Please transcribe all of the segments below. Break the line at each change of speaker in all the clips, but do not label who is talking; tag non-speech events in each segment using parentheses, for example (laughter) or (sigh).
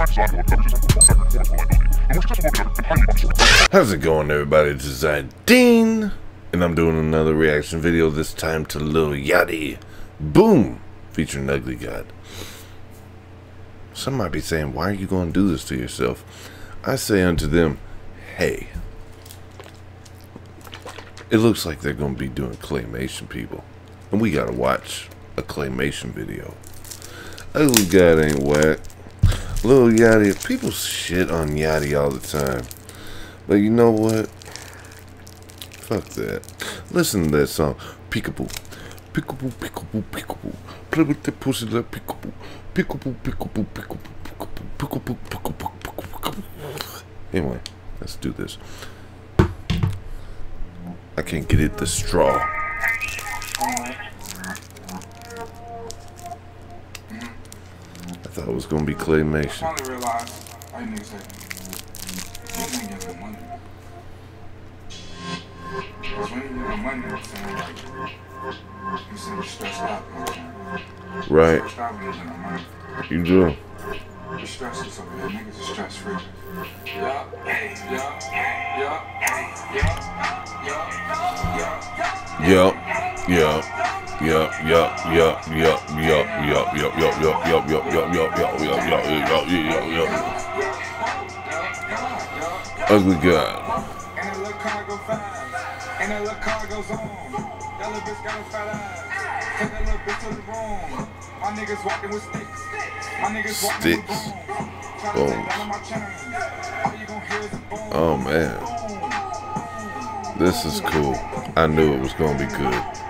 How's it going everybody? This is Deen, and I'm doing another reaction video, this time to Lil Yachty. Boom! Featuring Ugly God. Some might be saying, why are you going to do this to yourself? I say unto them, hey. It looks like they're going to be doing claymation, people. And we got to watch a claymation video. Ugly God ain't whack. Lil Yachty, people shit on Yachty all the time. But you know what? Fuck that. Listen to that song. Peekaboo. Peekaboo, peekaboo, peekaboo. Play with that pussy like peekaboo. Peekaboo, peekaboo, peekaboo, peekaboo, peekaboo, peekaboo, peekaboo. Anyway, let's do this. I can't get it the straw. Thought it was gonna be claymation.
I finally realized I didn't say you didn't get the money. Because when you get the money, you're saying like you seem stressed out. You know what I'm saying?
Right.
Stressed out when you get the money.
You do.
You're stressed niggas are stress free. Yeah, yeah, yeah.
Yup. Yup. Yup, yup, yup, yup, yup, yup, yup, yup, yup, yup, yup, yup, yup, yup, yup, yup, yup, yup, yup. Ugly God.
And got a little with sticks. My.
Oh man, this is cool. I knew it was gonna be good.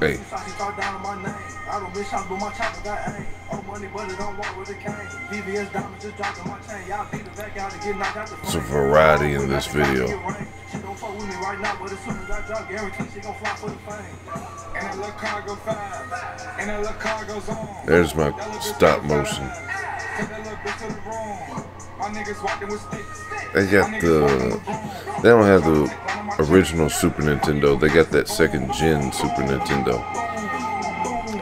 Hey, I
Hey.
hey. shots, start down on my name. I don't miss shots, but my chopper got aim. Oh, money, but it don't walk with a cane. VVS diamonds just dropped my chain. Y'all beat the back out and get knocked out the
It's a variety in this video.
She gon' fuck with me right now, but as soon as I drop, guarantee she gon' fly for the fame. And that little cargo fine. And that little cargo's on.
There's my
That little bitch
stop motion.
fat ass. Take that little bitch to the room. My niggas walking with sticks.
They got the. They don't have the original Super Nintendo. They got that second gen Super Nintendo.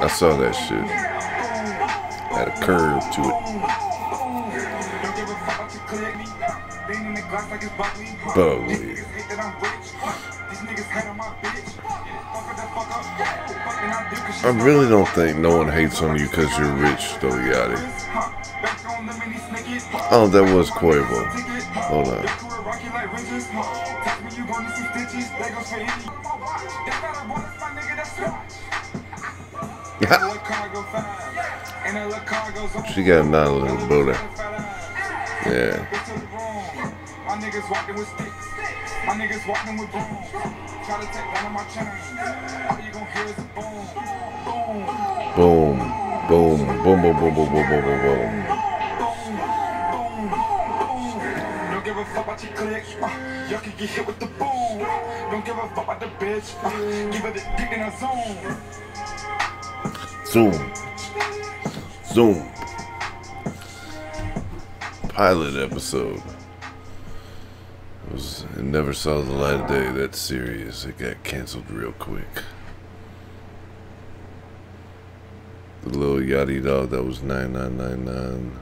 I saw that shit. Had a curve to it.
Bugly. I
really don't think no one hates on you because you're rich, though, Yachty. Oh, that was Quavo. Hold on. (laughs)
They got. And a little.
She booty. Yeah.
Boom. Boom.
Boom. Boom. Boom. Boom. Boom. Boom. Boom. Boom. Boom.
Clique. Uh, y'all can get hit with the boom. Don't give a fuck about the bitch. Uh, give it a dick in a zone.
Zoom. Zoom. Pilot episode. It was it never saw the light of day that series. It got canceled real quick. The little yachty dog that was 9999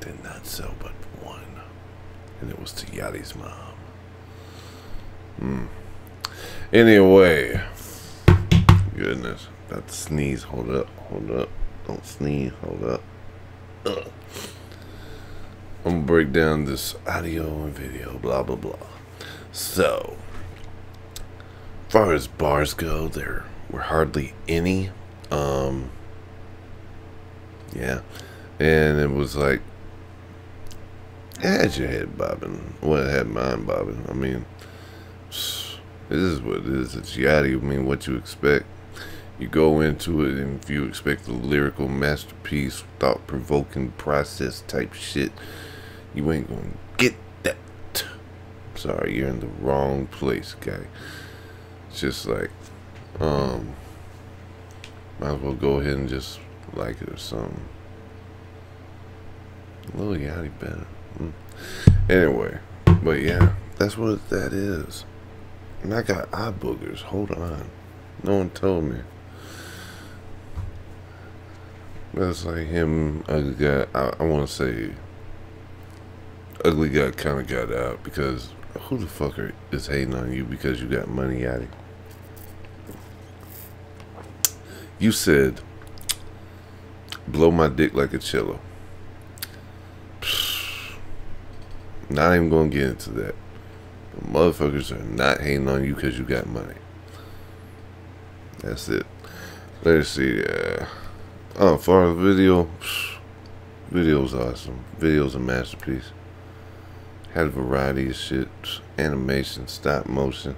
did not sell but one. And it was to Yachty's mom. Hmm. Anyway. Goodness. that sneeze. Hold up. Hold up. Don't sneeze. Hold up. Ugh. I'm gonna break down this audio and video, blah blah blah. So, as far as bars go, there were hardly any. Um, yeah, and it was like, had your head bobbing. Well, it had mine bobbing. I mean, this is what it is. It's yachty. I mean, what you expect. You go into it, and if you expect a lyrical masterpiece, thought provoking process type shit, you ain't gonna get that. sorry, you're in the wrong place, guy. It's just like, um, might as well go ahead and just like it or something. Lil Yachty better. Mm. Anyway, but yeah, that's what that is. And I got eye boogers. Hold on. No one told me. That's like him, ugly guy. I, I want to say, ugly guy kind of got out because who the fucker is hating on you because you got money at it? You said, blow my dick like a cello. Not even gonna get into that. The Motherfuckers are not hating on you because you got money. That's it. Let's see. Uh, oh, for the video, video's awesome. Video's a masterpiece. Had a variety of shit, animation, stop motion.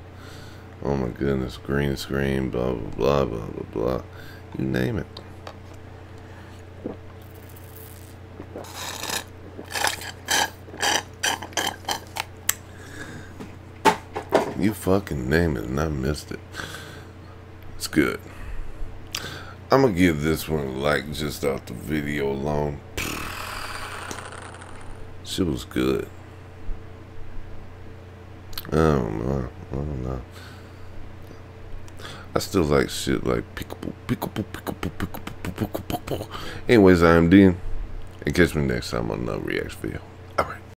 Oh my goodness, green screen, blah blah blah blah blah blah. You name it. You fucking name it, and I missed it. It's good. I'm gonna give this one a like just off the video alone. (sighs) She was good. I don't know. I don't know. I still like shit like peekaboo, peekaboo, peekaboo, peekaboo, peekaboo, peekaboo. Anyways, I'm Deen. And catch me next time on another reaction video.